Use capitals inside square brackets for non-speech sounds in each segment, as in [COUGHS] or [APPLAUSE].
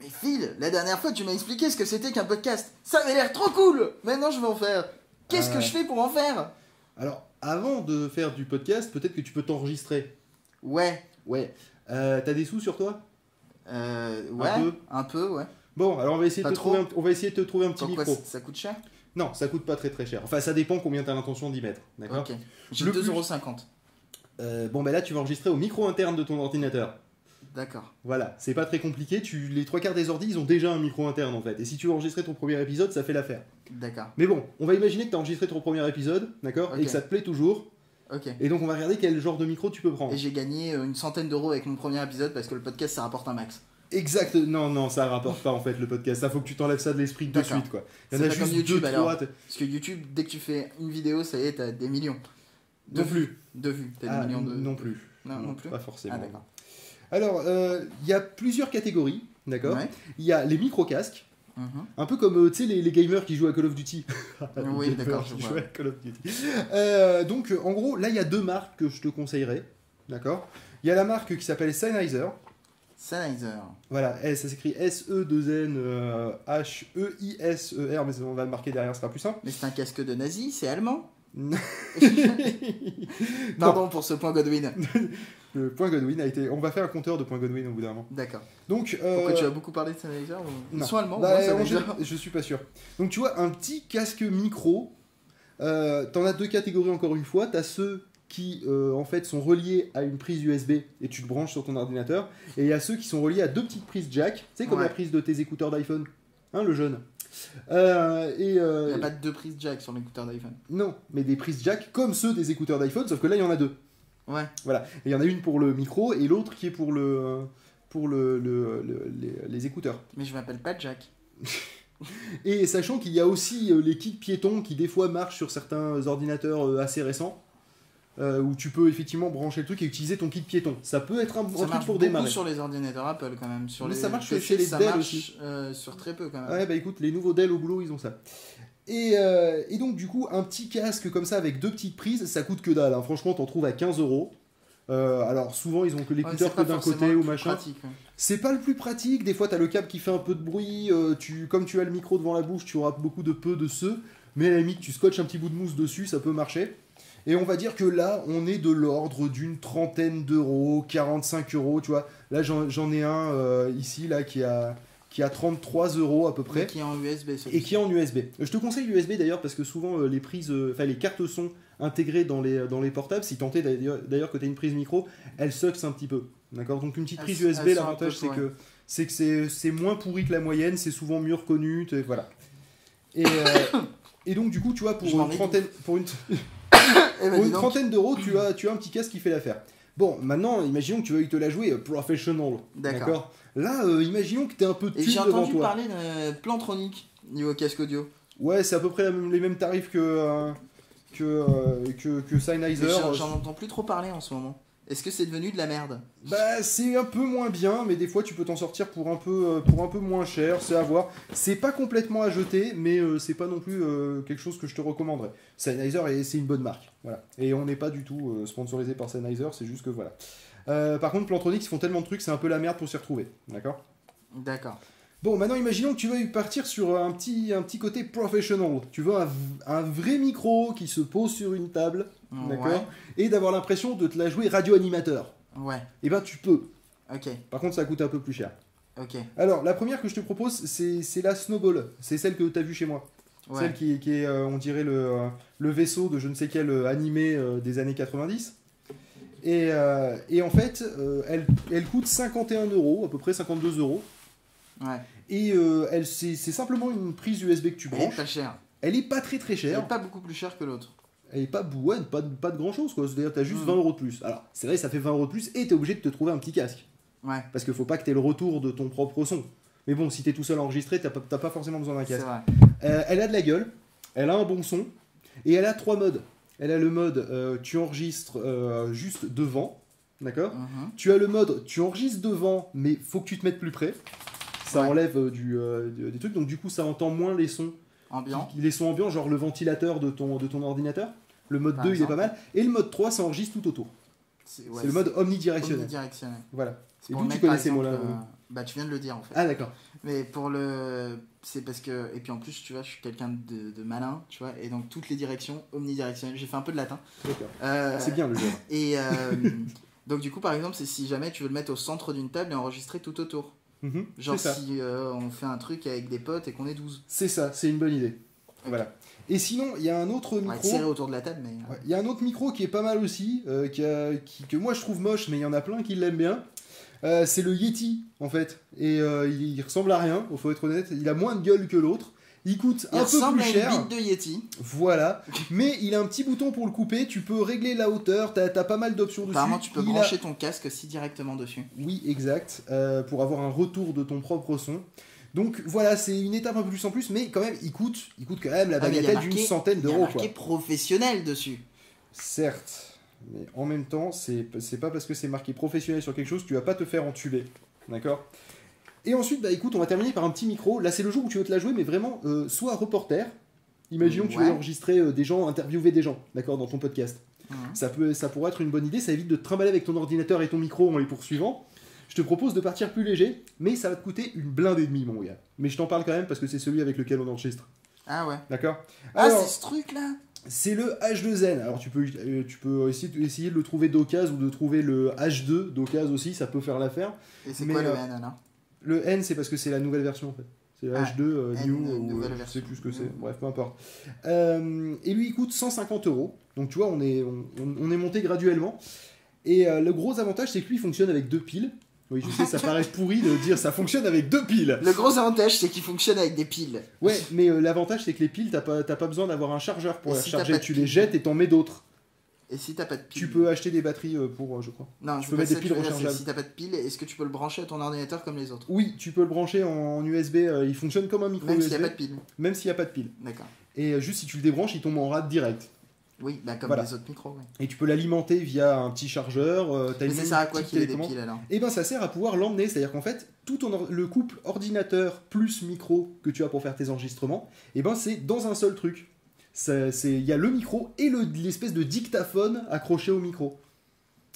Mais Phil, la dernière fois tu m'as expliqué ce que c'était qu'un podcast. Ça avait l'air trop cool Maintenant je vais en faire. Qu'est-ce que Euh. je fais pour en faire? Alors, avant de faire du podcast, peut-être que tu peux t'enregistrer. Ouais. Ouais. Euh, T'as des sous sur toi? Euh, ouais. peu Un peu, ouais. Bon, alors on va essayer, de te trouver un, trop. on va essayer de te trouver un petit Pourquoi micro. ça, ça coûte cher? Non, ça coûte pas très très cher. Enfin, ça dépend combien t'as l'intention d'y mettre. D'accord Ok. J'ai Le plus- 2,50€. Euh, Bon, ben là, tu vas enregistrer au micro interne de ton ordinateur. D'accord. Voilà, c'est pas très compliqué. Tu, les trois quarts des ordi, ils ont déjà un micro interne en fait. Et si tu veux enregistrer ton premier épisode, ça fait l'affaire. D'accord. Mais bon, on va imaginer que tu as enregistré ton premier épisode, d'accord Et que ça te plaît toujours. Ok. Et donc, on va regarder quel genre de micro tu peux prendre. Et j'ai gagné euh, une centaine d'euros avec mon premier épisode parce que le podcast ça rapporte un max. Exact, non, non, ça rapporte pas en fait le podcast. Ça faut que tu t'enlèves ça de l'esprit de suite quoi. Il y en a juste comme YouTube, deux, alors. trois. t- Parce que YouTube, dès que tu fais une vidéo, ça y est, t'as des millions. De Non plus. De vues. T'as Ah, des millions de. Non plus. Non, non plus. Pas forcément. Ah. Alors, euh, il y a plusieurs catégories, d'accord Ouais. Il y a les micro-casques, Mhm. un peu comme euh, tu sais, les, les gamers qui jouent à Call of Duty. [LAUGHS] Oui, d'accord, je vois. à Call of Duty. Euh, donc, en gros, là, il y a deux marques que je te conseillerais, d'accord? Il y a la marque qui s'appelle Sennheiser. Sennheiser. Voilà, S, ça s'écrit S-E-2-N euh, mais on va le marquer derrière, ce sera plus simple. Mais c'est un casque de nazi, c'est allemand [LAUGHS] Non. Pardon pour ce point Godwin. [LAUGHS] Le point Godwin a été. On va faire un compteur de points Godwin au bout d'un moment. D'accord. Donc. euh, Pourquoi tu as beaucoup parlé de Sennheiser ou... Ils non. sont allemands, Bah, Sennheiser. général, je suis pas sûr. Donc tu vois, un petit casque micro, euh, t'en as deux catégories encore une fois. T'as ceux qui euh, en fait sont reliés à une prise USB et tu le branches sur ton ordinateur. Et il y a ceux qui sont reliés à deux petites prises jack, sais comme Ouais. la prise de tes écouteurs d'iPhone, hein, le jaune. Euh, et euh, Il n'y a pas de deux prises jack sur l'écouteur d'iPhone. non, mais des prises jack comme ceux des écouteurs d'iPhone, sauf que là il y en a deux. Ouais. Voilà. Et il y en a une pour le micro et l'autre qui est pour le pour le, le- le- les, les écouteurs. Mais je m'appelle pas Jack. [LAUGHS] Et sachant qu'il y a aussi les kits piétons qui des fois marchent sur certains ordinateurs assez récents, euh, où tu peux effectivement brancher le truc et utiliser ton kit piéton. Ça peut être un, un Ça truc marche pour démarrer. sur les ordinateurs Apple quand même. Sur Mais les ça marche chez les ça Dell marche, aussi. euh, sur très peu quand même. Ouais, bah écoute, les nouveaux Dell au boulot, ils ont ça. Et, euh, et donc, du coup, un petit casque comme ça avec deux petites prises, ça coûte que dalle. hein. Franchement, t'en trouves à 15 euros. Euh, alors, souvent, ils ont que Ouais, l'écouteur pas que d'un côté ou machin. ouais. C'est pas le plus pratique. Des fois, t'as le câble qui fait un peu de bruit. tu, comme tu as le micro devant la bouche, tu auras beaucoup de peu de ce. Mais à la limite, tu scotches un petit bout de mousse dessus, ça peut marcher. Et on va dire que là, on est de l'ordre d'une trentaine d'euros, 45 euros, tu vois. Là, j'en ai un euh, ici, là, qui a, qui a 33 euros à peu près. Mais qui est en USB. Et qui est en USB. Je te conseille l'USB d'ailleurs parce que souvent euh, les prises, euh, enfin les cartes son intégrées dans les, dans les portables, si est d'ailleurs que tu as une prise micro, elles sucent un petit peu. D'accord? Donc une petite prise USB, l'avantage c'est que c'est que c'est- c'est moins pourri que la moyenne, c'est souvent mieux reconnu, voilà. Et, euh, [COUGHS] et donc du coup, tu vois, pour une ai trentaine, pour une, [LAUGHS] Eh ben, pour une trentaine d'euros, tu as, tu as un petit casque qui fait l'affaire. Bon, maintenant, imaginons que tu veuilles te la jouer euh, professional. D'accord. Là, euh, imaginons que tu un peu de j'ai devant entendu toi. parler de Plantronic niveau casque audio. Ouais, c'est à peu près la même- les mêmes tarifs que, euh, que, euh, que, que Mais Sennheiser. J'en j'en entends plus trop parler en ce moment. Est-ce que c'est devenu de la merde? Bah, c'est un peu moins bien, mais des fois tu peux t'en sortir pour un peu, euh, pour un peu moins cher, c'est à voir. C'est pas complètement à jeter, mais euh, c'est pas non plus euh, quelque chose que je te recommanderais. Sennheiser, et c'est une bonne marque. Voilà. Et on n'est pas du tout euh, sponsorisé par Sennheiser, c'est juste que voilà. Par contre, Plantronics, ils font tellement de trucs, c'est un peu la merde pour s'y retrouver. D'accord? D'accord. Bon, maintenant imaginons que tu veuilles partir sur un petit, un petit côté professional. Tu veux un, vrai micro qui se pose sur une table, d'accord Et d'avoir l'impression de te la jouer radio-animateur. Ouais. Et ben tu peux. Ok. Par contre, ça coûte un peu plus cher. Ok. Alors, la première que je te propose, c'est la Snowball. C'est celle que tu as vue chez moi. Ouais. Celle qui, qui est, euh, on dirait, le, euh, le vaisseau de je ne sais quel euh, animé euh, des années 90. Et, euh, et en fait, elle, elle coûte 51 euros, à peu près 52 euros. Ouais. Et euh, elle c'est c'est simplement une prise USB que tu Elle est branches. pas chère. Elle est pas très très Elle chère. est pas beaucoup plus chère que l'autre. Elle est pas, ouais, pas, de- pas de grand chose quoi. C'est-à-dire, t'as juste Mm. 20 euros de plus. Alors, c'est vrai, ça fait 20 euros de plus et t'es obligé de te trouver un petit casque. Ouais. Parce qu'il faut pas que t'aies le retour de ton propre son. Mais bon, si t'es tout seul enregistré, t'as pas, t'as pas forcément besoin d'un C'est casque. vrai. Euh, elle a de la gueule, elle a un bon son et elle a trois modes. Elle a le mode euh, tu enregistres juste devant, d'accord? Mhm. Tu as le mode tu enregistres devant, mais faut que tu te mettes plus près. Ça Ouais. enlève euh, du, euh, des trucs, donc du coup ça entend moins les sons Ambiant. les sons ambiants, genre le ventilateur de ton, de ton ordinateur. Le mode Par 2, il est pas mal. Et le mode 3, ça enregistre tout autour. C'est le mode omnidirectionnel. omnidirectionnel. Voilà. C'est Et d'où tu connais ces mots-là euh, Bah, tu viens de le dire en fait. Ah, d'accord. Mais pour le. C'est parce que. Et puis en plus, tu vois, je suis quelqu'un de, de malin, tu vois, et donc toutes les directions omnidirectionnelles. J'ai fait un peu de latin. D'accord. Euh, C'est bien le jeu. Et euh, [LAUGHS] donc, du coup, par exemple, c'est si jamais tu veux le mettre au centre d'une table et enregistrer tout autour. Mhm, Genre si euh, on fait un truc avec des potes et qu'on est 12. C'est ça, c'est une bonne idée. Voilà. Et sinon, il y a un autre On va micro. autour de la table, mais. euh, Ouais, Il y a un autre micro qui est pas mal aussi, euh, qui a- qui- que moi je trouve moche, mais il y en a plein qui l'aiment bien. Euh, c'est le Yeti en fait. Et il, il ressemble à rien, il faut être honnête. Il a moins de gueule que l'autre. Il coûte Il un peu plus à cher. une bite de Yeti. Voilà. Mais il a un petit bouton pour le couper. Tu peux régler la hauteur. T'as as pas mal d'options dessus. Apparemment, tu peux Il a- brancher ton casque si directement dessus. Oui, exact. euh, pour avoir un retour de ton propre son. Donc voilà, c'est une étape un peu plus en plus, mais quand même, il coûte, il coûte quand même la Ah, bagatelle d'une marqué- centaine Il y a d'euros. marqué professionnel dessus. Certes, mais en même temps, c'est c'est pas parce que c'est marqué professionnel sur quelque chose que tu vas pas te faire entuber. D'accord? Et ensuite, bah écoute, on va terminer par un petit micro. Là, c'est le jour où tu veux te la jouer, mais vraiment, euh, soit reporter. Imaginons que tu veux enregistrer euh, des gens, interviewer des gens, d'accord, dans ton podcast. Mhm. Ça, peut, ça pourrait être une bonne idée, ça évite de te trimballer avec ton ordinateur et ton micro en les poursuivant. Je te propose de partir plus léger, mais ça va te coûter une blinde et demie, mon gars. Mais je t'en parle quand même parce que c'est celui avec lequel on enregistre. Ah ouais. D'accord Ah, c'est ce truc là c'est le H2N. Alors tu peux, euh, tu peux essayer, de- essayer de le trouver d'occasion ou de trouver le H2 d'occasion aussi, ça peut faire l'affaire. Et c'est quoi le euh, N alors? Le N, c'est parce que c'est la nouvelle version en fait. C'est le Ah, H2 euh, New, ou, euh, je sais plus ce que c'est. Mhm. Bref, peu importe. Euh, et lui, il coûte 150 euros. Donc tu vois, on est, on, est monté graduellement. Et euh, le gros avantage, c'est que lui, il fonctionne avec deux piles. Oui, je sais, ça [LAUGHS] paraît pourri de dire ça fonctionne avec deux piles. Le gros avantage, c'est qu'il fonctionne avec des piles. Ouais, mais l'avantage, c'est que les piles, t'as pas, pas besoin d'avoir un chargeur pour Et les si recharger. Tu les jettes et t'en mets d'autres. Et si t'as pas de piles Tu peux acheter des batteries euh, pour, euh, je crois. Non, tu c'est peux mettre des piles je rechargeables. Si t'as pas de piles, est-ce que tu peux le brancher à ton ordinateur comme les autres? Oui, tu peux le brancher en USB. euh, il fonctionne comme un micro Même USB, s'il n'y a pas de piles. même s'il n'y a pas de pile. D'accord. Et juste si tu le débranches, il tombe en rade direct. Oui, bah comme Voilà. les autres micros. Et tu peux l'alimenter via un petit chargeur. euh, Mais ça sert à quoi qu'il ait des piles alors? Et ben ça sert à pouvoir l'emmener, c'est-à-dire qu'en fait, tout ton or- le couple ordinateur plus micro que tu as pour faire tes enregistrements, et ben c'est dans un seul truc. Il y a le micro et le- l'espèce de dictaphone accroché au micro.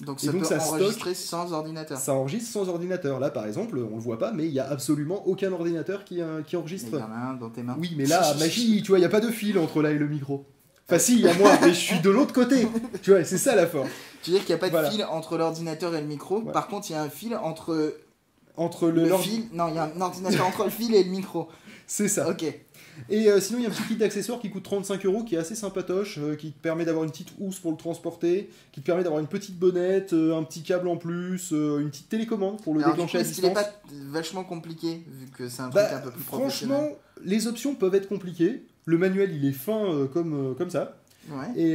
Donc Et ça donc peut ça enregistrer sans ordinateur. Ça enregistre sans ordinateur. Là, par exemple, on le voit pas, mais il y a absolument aucun ordinateur qui, euh, qui enregistre. il y en a un dans tes mains. Oui, mais là, [LAUGHS] magie, tu vois, il n'y a pas de fil entre là et le micro. Enfin, si, il y a moi, mais je suis de l'autre côté. Tu vois, c'est ça la force. Tu veux dire qu'il n'y a pas de Voilà. fil entre l'ordinateur et le micro? Ouais. Par contre, il y a un fil entre Entre le. fil. Non, il y a un ordinateur entre le fil et le micro. C'est ça. Ok. Et euh, sinon, il y a un petit kit d'accessoires qui coûte 35 euros, qui est assez sympatoche, euh, qui te permet d'avoir une petite housse pour le transporter, qui te permet d'avoir une petite bonnette, euh, un petit câble en plus, une petite télécommande pour le Alors, du coup, déclencher à est-ce qu'il est distance. pas vachement compliqué vu que c'est un truc Bah, un peu plus professionnel franchement, les options peuvent être compliquées. Le manuel, il est fin comme, comme ça. Ouais. Et,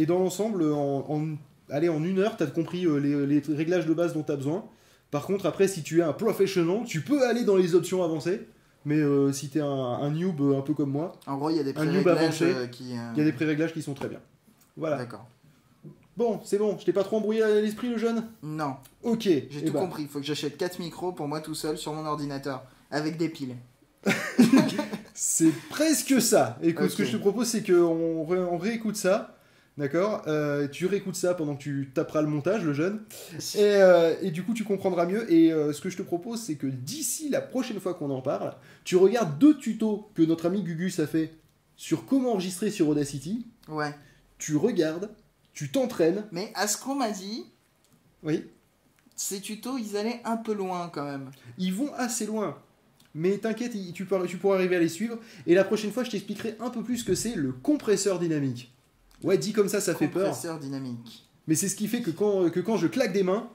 et dans l'ensemble, en, en- allez, en une heure, tu as compris les, les réglages de base dont tu as besoin. Par contre, après, si tu es un professionnel, tu peux aller dans les options avancées. Mais euh, si tu es un, un noob euh, un peu comme moi, En gros, il y a des pré-réglages euh, qui. il y a des pré-réglages qui sont très bien. Voilà. D'accord. Bon, c'est bon, je t'ai pas trop embrouillé à l'esprit, le jeune? Non, Ok. j'ai eh tout ben, compris. Il faut que j'achète 4 micros pour moi tout seul sur mon ordinateur avec des piles. [LAUGHS] C'est presque ça. Écoute, ce que je te propose, c'est qu'on ré- on réécoute ça. D'accord Euh, Tu réécoutes ça pendant que tu taperas le montage, le jeune. Et, euh, et du coup, tu comprendras mieux. Et euh, ce que je te propose, c'est que d'ici la prochaine fois qu'on en parle, tu regardes deux tutos que notre ami Gugus a fait sur comment enregistrer sur Audacity. Ouais. Tu regardes, tu t'entraînes. Mais à ce qu'on m'a dit, Oui, ces tutos, ils allaient un peu loin quand même. ils vont assez loin. Mais t'inquiète, tu pourras arriver à les suivre. Et la prochaine fois, je t'expliquerai un peu plus ce que c'est le compresseur dynamique. Ouais, dit comme ça, ça fait peur. Compresseur dynamique. Mais c'est ce qui fait que quand, que quand je claque des mains,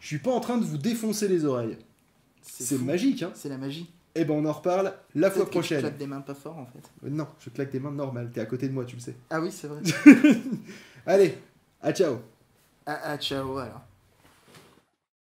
je suis pas en train de vous défoncer les oreilles. C'est magique, hein C'est la magie. Eh ben on en reparle la fois que tu prochaine. claques des mains pas fort en fait. Euh, Non, je claque des mains normales, t'es à côté de moi, tu le sais. Ah oui, c'est vrai. [LAUGHS] Allez, à ciao ah, ah, ciao alors.